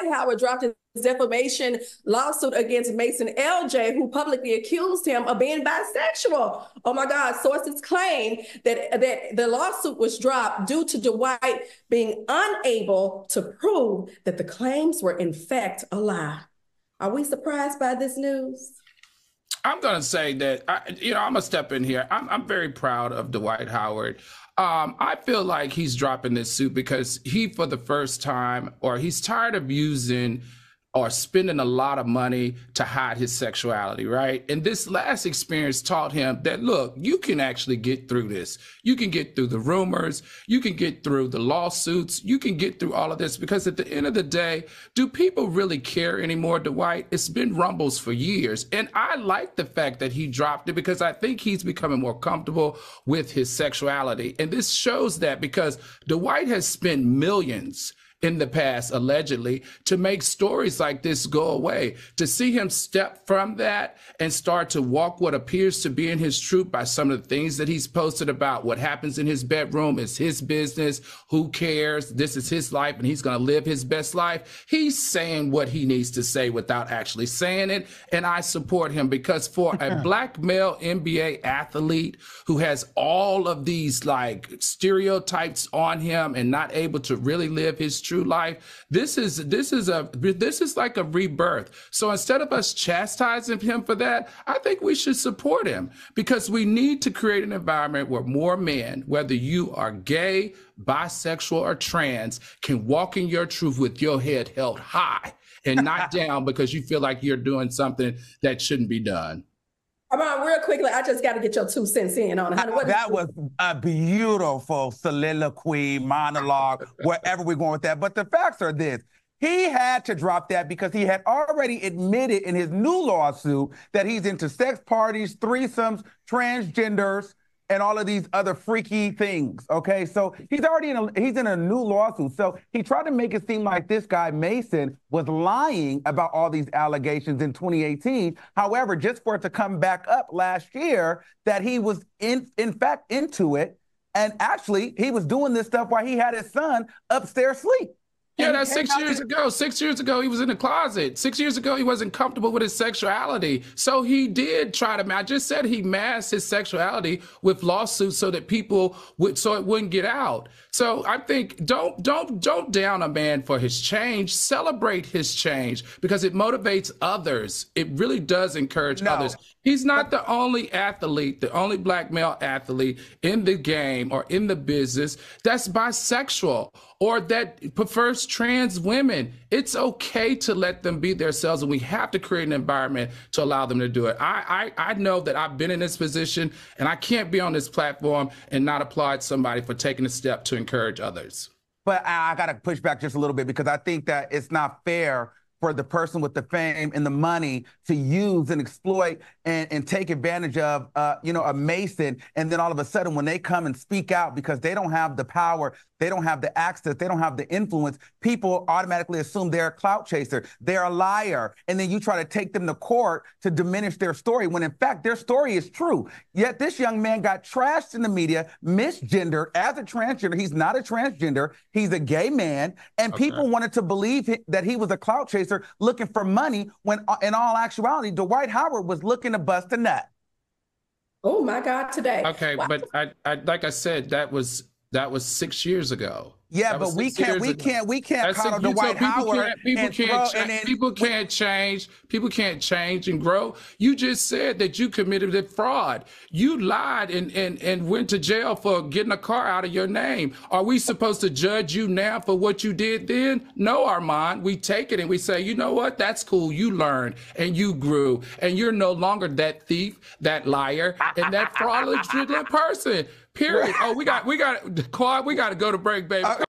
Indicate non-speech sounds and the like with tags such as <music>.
Dwight Howard dropped his defamation lawsuit against Masin Elije, who publicly accused him of being bisexual. Oh my God! Sources claim that that the lawsuit was dropped due to Dwight being unable to prove that the claims were in fact a lie. Are we surprised by this news? I'm going to say that, I, you know, I'm going to step in here. I'm, I'm very proud of Dwight Howard. Um, I feel like he's dropping this suit because he, for the first time, or he's tired of using or spending a lot of money to hide his sexuality, right? And this last experience taught him that, look, you can actually get through this. You can get through the rumors. You can get through the lawsuits. You can get through all of this because at the end of the day, do people really care anymore, Dwight? It's been rumbles for years. And I like the fact that he dropped it because I think he's becoming more comfortable with his sexuality. And this shows that because Dwight has spent millions in the past, allegedly, to make stories like this go away. To see him step from that and start to walk what appears to be in his truth by some of the things that he's posted about what happens in his bedroom is his business. Who cares? This is his life and he's going to live his best life. He's saying what he needs to say without actually saying it. And I support him because for a <laughs> black male NBA athlete who has all of these like stereotypes on him and not able to really live his true life. This is this is a this is like a rebirth. So instead of us chastising him for that, I think we should support him because we need to create an environment where more men, whether you are gay, bisexual, or trans, can walk in your truth with your head held high and not <laughs> down because you feel like you're doing something that shouldn't be done. Come on, real quickly. I just got to get your two cents in on it. What that was a beautiful soliloquy, monologue, wherever we're going with that. But the facts are this. He had to drop that because he had already admitted in his new lawsuit that he's into sex parties, threesomes, transgenders, and all of these other freaky things. Okay, so he's already in a he's in a new lawsuit. So he tried to make it seem like this guy Masin was lying about all these allegations in 2018. However, just for it to come back up last year that he was in in fact into it, and actually he was doing this stuff while he had his son upstairs sleep. Yeah, that's six years ago. Six years ago, he was in the closet. Six years ago, he wasn't comfortable with his sexuality. So he did try to. I just said he masked his sexuality with lawsuits so that people would, so it wouldn't get out. So I think don't don't don't down a man for his change. Celebrate his change because it motivates others. It really does encourage no. others. He's not the only athlete, the only black male athlete in the game or in the business that's bisexual or that prefers trans women. It's okay to let them be themselves, and we have to create an environment to allow them to do it. I, I, I know that I've been in this position, and I can't be on this platform and not applaud somebody for taking a step to encourage others. But I, I got to push back just a little bit because I think that it's not fair for the person with the fame and the money to use and exploit and, and take advantage of, uh, you know, a Masin. And then all of a sudden, when they come and speak out because they don't have the power, they don't have the access, they don't have the influence, people automatically assume they're a clout chaser, they're a liar. And then you try to take them to court to diminish their story when in fact their story is true. Yet this young man got trashed in the media, misgendered as a transgender. He's not a transgender, he's a gay man. And okay. people wanted to believe that he was a clout chaser looking for money when, uh, in all actuality, Dwight Howard was looking to bust a nut. Oh my God! Today. Okay, wow. but I, I, like I said, that was that was six years ago. Yeah, but we can't, we can't, we can't, we can't Dwight people Howard. Can't, people and can't, throw, cha- then, people can't change. People can't change and grow. You just said that you committed a fraud. You lied and, and, and went to jail for getting a car out of your name. Are we supposed to judge you now for what you did then? No, Armand. We take it and we say, you know what? That's cool. You learned and you grew and you're no longer that thief, that liar, and that fraudulent person. Period. Oh, we got we got Claude, we got to go to break, baby. Uh,